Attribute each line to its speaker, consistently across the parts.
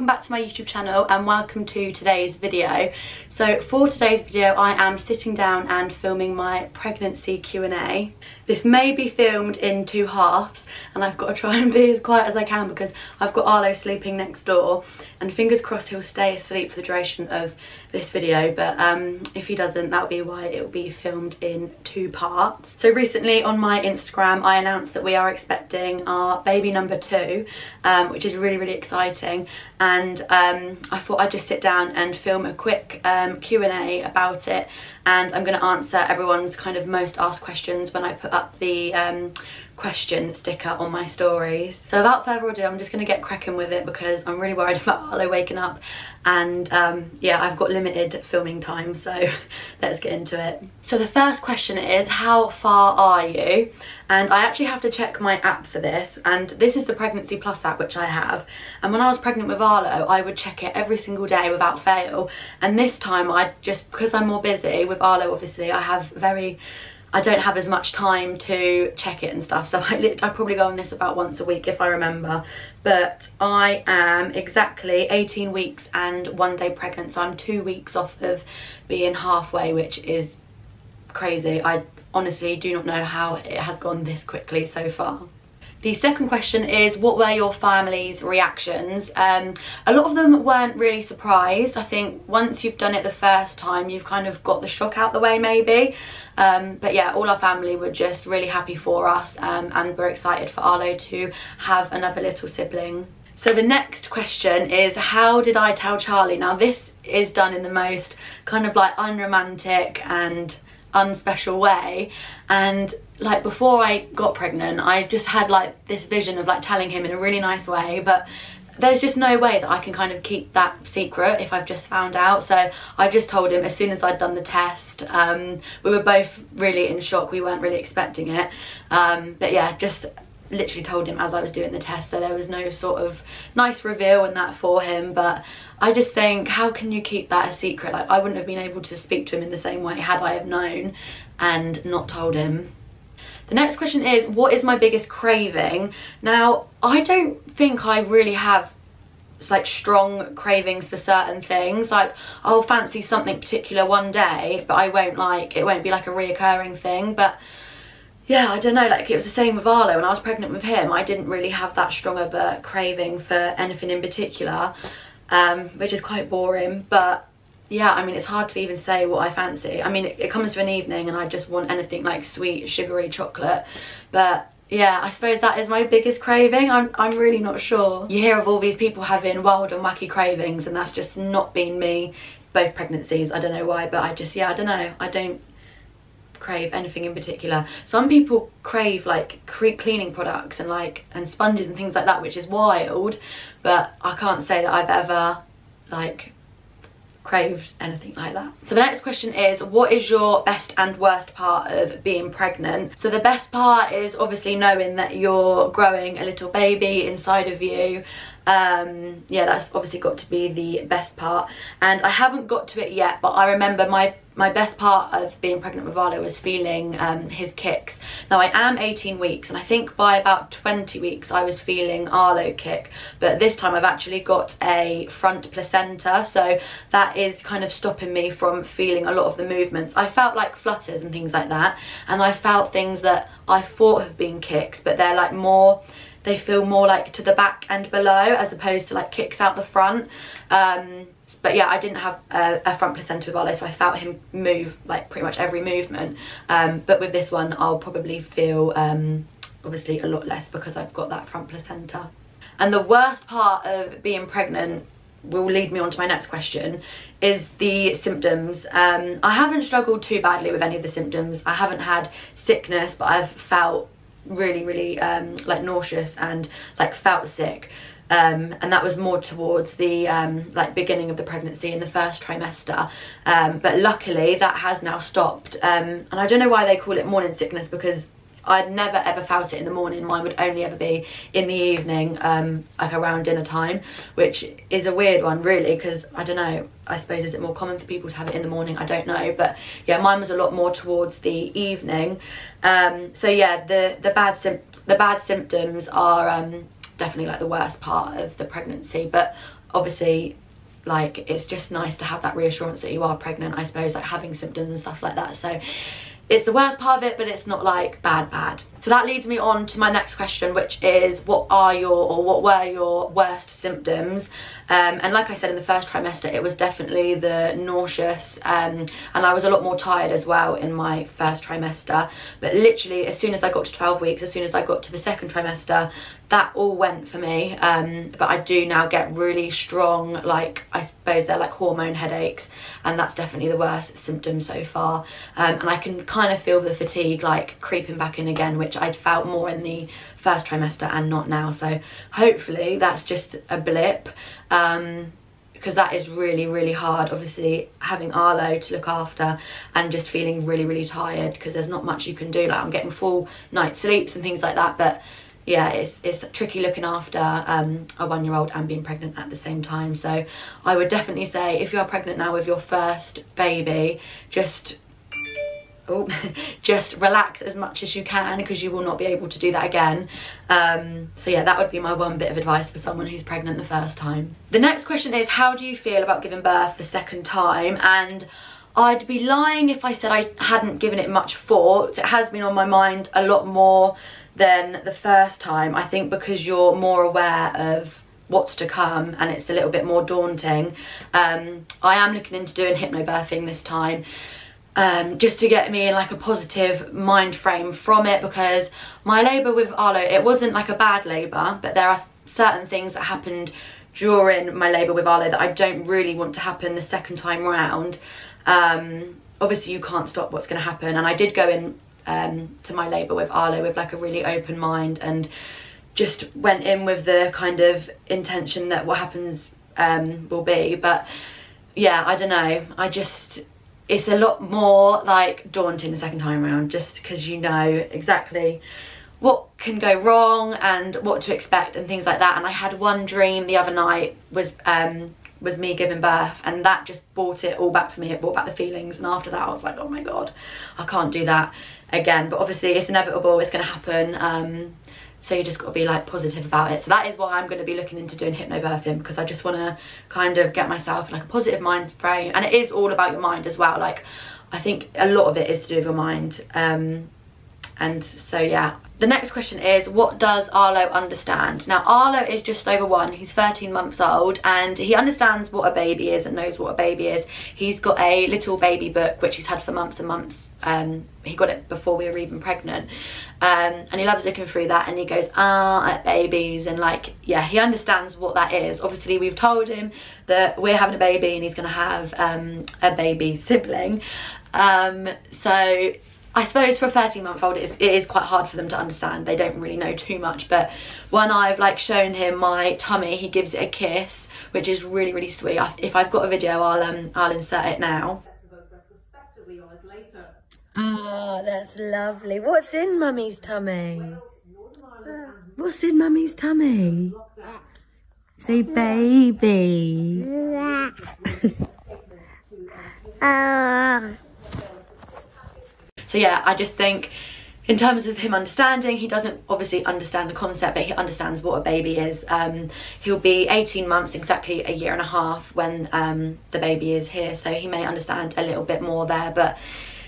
Speaker 1: Welcome back to my YouTube channel and welcome to today's video. So for today's video I am sitting down and filming my pregnancy Q&A. This may be filmed in two halves and I've got to try and be as quiet as I can because I've got Arlo sleeping next door and fingers crossed he'll stay asleep for the duration of this video but um, if he doesn't that'll be why it will be filmed in two parts. So recently on my Instagram I announced that we are expecting our baby number two um, which is really really exciting and um, I thought I'd just sit down and film a quick um, Q&A about it. And I'm going to answer everyone's kind of most asked questions when I put up the um, question sticker on my stories. So without further ado, I'm just to get cracking with it because I'm really worried about Arlo waking up and um, yeah, I've got limited filming time, so let's get into it. So the first question is, how far are you? And I actually have to check my app for this, and this is the Pregnancy Plus app, which I have. And when I was pregnant with Arlo, I would check it every single day without fail. And this time, I just, because I'm more busy with Arlo, obviously, I have very I don't have as much time to check it and stuff so I, I probably go on this about once a week if I remember. But I am exactly 18 weeks and one day pregnant so I'm two weeks off of being halfway which is crazy. I honestly do not know how it has gone this quickly so far the second question is what were your family's reactions? Um, a lot of them weren't really surprised. I think once you've done it the first time you've kind of got the shock out the way maybe. Um, but yeah, all our family were just really happy for us um, and we're excited for Arlo to have another little sibling. So the next question is how did I tell Charlie? Now this is done in the most kind of like unromantic and unspecial way. And like before I got pregnant I just had like this vision of like telling him in a really nice way but there's just no way that I can kind of keep that secret if I've just found out. So I just told him as soon as I'd done the test um, we were both really in shock. We weren't really expecting it. Um, but yeah just literally told him as I was doing the test so there was no sort of nice reveal in that for him but I just think how can you keep that a secret? Like I wouldn't have been able to speak to him in the same way had I have known and not told him. The next question is what is my biggest craving? Now I don't think I really have like strong cravings for certain things. Like I'll fancy something particular one day but I won't like it won't be like a reoccurring thing but yeah, I don't know, like it was the same with Arlo. When I was pregnant with him, I didn't really have that strong of a craving for anything in particular, um, which is quite boring. But yeah, I mean, it's hard to even say what I fancy. I mean, it, it comes to an evening and I just want anything like sweet, sugary chocolate. But yeah, I suppose that is my biggest craving. I'm, I'm really not sure. You hear of all these people having wild and wacky cravings and that's just not been me both pregnancies. I don't know why, but I just, yeah, I don't know. I don't crave anything in particular. Some people crave like cleaning products and like and sponges and things like that, which is wild, but I can't say that I've ever like craved anything like that. So the next question is what is your best and worst part of being pregnant? So the best part is obviously knowing that you're growing a little baby inside of you um yeah that's obviously got to be the best part and i haven't got to it yet but i remember my my best part of being pregnant with Arlo was feeling um, his kicks. Now I am 18 weeks and I think by about 20 weeks I was feeling Arlo kick but this time I've actually got a front placenta so that is kind of stopping me from feeling a lot of the movements. I felt like flutters and things like that and I felt things that I thought have been kicks but they're like more they feel more like to the back and below as opposed to like kicks out the front. Um, but yeah I didn't have a, a, front placenta with Arlo so I felt him move like pretty much every movement. Um, but with this one I'll probably feel um, obviously a lot less because I've got that front placenta. And the worst part of being pregnant will lead me on to my next question is the symptoms. Um, I haven't struggled too badly with any of the symptoms. I haven't had sickness but I've felt really really um, like nauseous and like felt sick. Um, and that was more towards the um, like beginning of the pregnancy in the first trimester. Um, but luckily that has now stopped. Um, and I don't know why they call it morning sickness because I'd never ever felt it in the morning. Mine would only ever be in the evening um, like around dinner time which is a weird one really because I don't know I suppose is it more common for people to have it in the morning? I don't know but yeah mine was a lot more towards the evening. Um, so yeah the the bad the bad symptoms are um, definitely like the worst part of the pregnancy but obviously like it's just nice to have that reassurance that you are pregnant I suppose like having symptoms and stuff like that. So it's the worst part of it but it's not like bad bad. So that leads me on to my next question which is what are your or what were your worst symptoms? Um, and like I said in the first trimester it was definitely the nauseous um, and I was a lot more tired as well in my first trimester. But literally as soon as I got to 12 weeks as soon as I got to the second trimester that all went for me. Um, but I do now get really strong like I suppose they're like hormone headaches and that's definitely the worst symptom so far. Um, and I can kind of feel the fatigue like creeping back in again which I'd felt more in the first trimester and not now. So hopefully that's just a blip um, because that is really really hard. Obviously having Arlo to look after and just feeling really really tired because there's not much you can do. Like I'm getting full night sleeps and things like that but yeah it's it's tricky looking after um, a one-year-old and being pregnant at the same time. So I would definitely say if you're pregnant now with your first baby just oh, just relax as much as you can because you will not be able to do that again. Um, so yeah, that would be my one bit of advice for someone who's pregnant the first time. The next question is, how do you feel about giving birth the second time? And I'd be lying if I said I hadn't given it much thought. It has been on my mind a lot more than the first time. I think because you're more aware of what's to come and it's a little bit more daunting. Um, I am looking into doing hypnobirthing this time um, just to get me in like a positive mind frame from it because my labour with Arlo, it wasn't like a bad labour, but there are certain things that happened during my labour with Arlo that I don't really want to happen the second time round. Um, obviously you can't stop what's going to happen and I did go in um, to my labour with Arlo with like a really open mind and just went in with the kind of intention that what happens um, will be but yeah I don't know I just it's a lot more like daunting the second time around just because you know exactly what can go wrong and what to expect and things like that. And I had one dream the other night was um was me giving birth and that just brought it all back for me. It brought back the feelings. And after that I was like oh my god I can't do that again. But obviously it's inevitable. It's gonna happen. Um so you just got to be like positive about it. So that is why i'm going to be looking into doing hypnobirthing because i just want to kind of get myself like a positive mind frame. And it is all about your mind as well. Like i think a lot of it is to do with your mind. Um and so yeah the next question is what does arlo understand? Now arlo is just over one. He's 13 months old and he understands what a baby is and knows what a baby is. He's got a little baby book which he's had for months and months. Um, he got it before we were even pregnant. Um, and he loves looking through that and he goes ah at babies and like yeah he understands what that is. Obviously we've told him that we're having a baby and he's gonna have um, a baby sibling. Um, so I suppose for a 13 month old it is, it is quite hard for them to understand they don't really know too much but when I've like shown him my tummy he gives it a kiss which is really really sweet if I've got a video I'll um I'll insert it now Oh, that's lovely. What's in Mummy's tummy? What's in Mummy's tummy? Say baby. so yeah, I just think in terms of him understanding, he doesn't obviously understand the concept, but he understands what a baby is. Um, he'll be 18 months, exactly a year and a half when um, the baby is here, so he may understand a little bit more there, but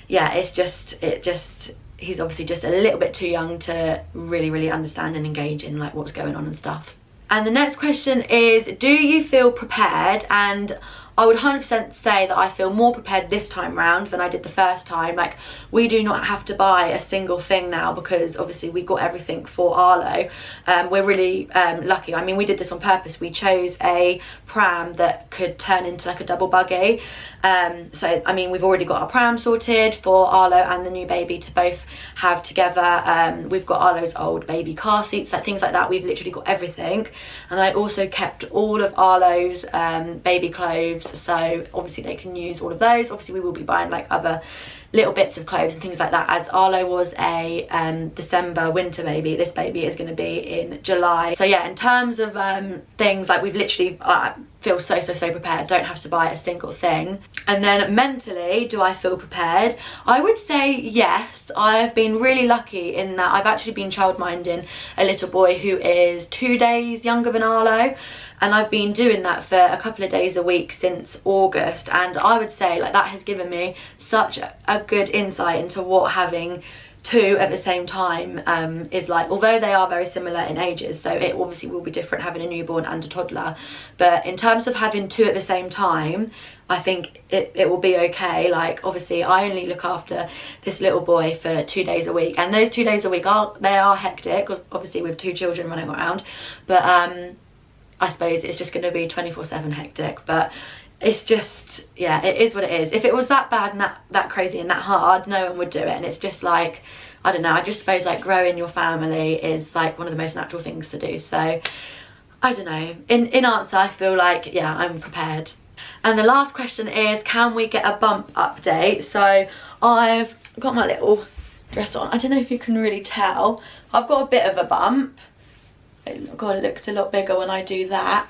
Speaker 1: yeah, it's just, it just, he's obviously just a little bit too young to really, really understand and engage in like what's going on and stuff. And the next question is, do you feel prepared? And I would 100% say that I feel more prepared this time round than I did the first time. Like, we do not have to buy a single thing now because obviously we got everything for Arlo. Um, we're really um, lucky. I mean, we did this on purpose. We chose a pram that could turn into like a double buggy. Um, so, I mean, we've already got our pram sorted for Arlo and the new baby to both have together. Um, we've got Arlo's old baby car seats, like things like that. We've literally got everything. And I also kept all of Arlo's um, baby clothes so obviously they can use all of those. Obviously we will be buying like other little bits of clothes and things like that as Arlo was a um, December winter baby this baby is going to be in July. So yeah in terms of um, things like we've literally uh, feel so so so prepared don't have to buy a single thing. And then mentally do I feel prepared? I would say yes. I've been really lucky in that I've actually been childminding a little boy who is two days younger than Arlo and I've been doing that for a couple of days a week since August. And I would say like that has given me such a good insight into what having two at the same time um, is like although they are very similar in ages so it obviously will be different having a newborn and a toddler. But in terms of having two at the same time I think it, it will be okay. Like obviously I only look after this little boy for two days a week and those two days a week are they are hectic obviously with two children running around. But um I suppose it's just going to be 24 7 hectic. But it's just yeah it is what it is. If it was that bad and that that crazy and that hard no one would do it. And it's just like I don't know I just suppose like growing your family is like one of the most natural things to do. So I don't know. In in answer I feel like yeah I'm prepared. And the last question is can we get a bump update? So I've got my little dress on. I don't know if you can really tell. I've got a bit of a bump. God, it looks a lot bigger when I do that.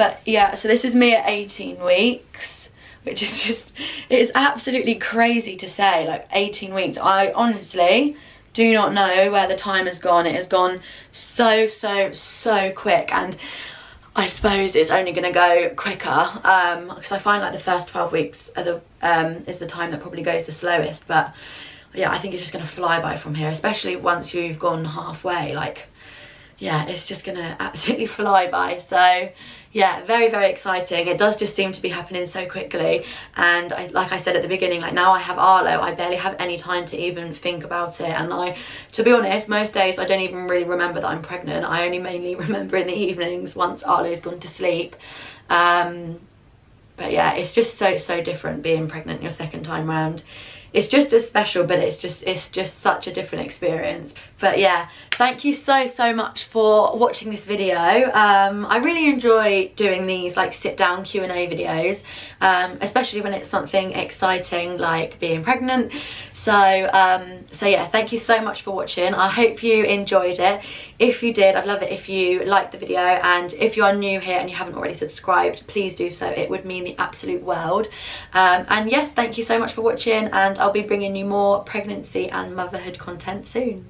Speaker 1: But yeah, so this is me at 18 weeks, which is just, it is absolutely crazy to say, like 18 weeks. I honestly do not know where the time has gone. It has gone so, so, so quick. And I suppose it's only going to go quicker um, because I find like the first 12 weeks are the, um, is the time that probably goes the slowest. But yeah, I think it's just going to fly by from here, especially once you've gone halfway. Like, yeah, it's just gonna absolutely fly by. So yeah, very, very exciting. It does just seem to be happening so quickly. And I, like I said at the beginning, like now I have Arlo, I barely have any time to even think about it. And I, to be honest, most days I don't even really remember that I'm pregnant. I only mainly remember in the evenings once Arlo's gone to sleep. Um, but yeah, it's just so, so different being pregnant your second time round it's just as special but it's just it's just such a different experience. But yeah thank you so so much for watching this video. Um, I really enjoy doing these like sit down Q&A videos um, especially when it's something exciting like being pregnant. So um, so yeah thank you so much for watching. I hope you enjoyed it. If you did I'd love it if you liked the video. And if you are new here and you haven't already subscribed please do so. It would mean the absolute world. Um, and yes thank you so much for watching and I'll be bringing you more pregnancy and motherhood content soon.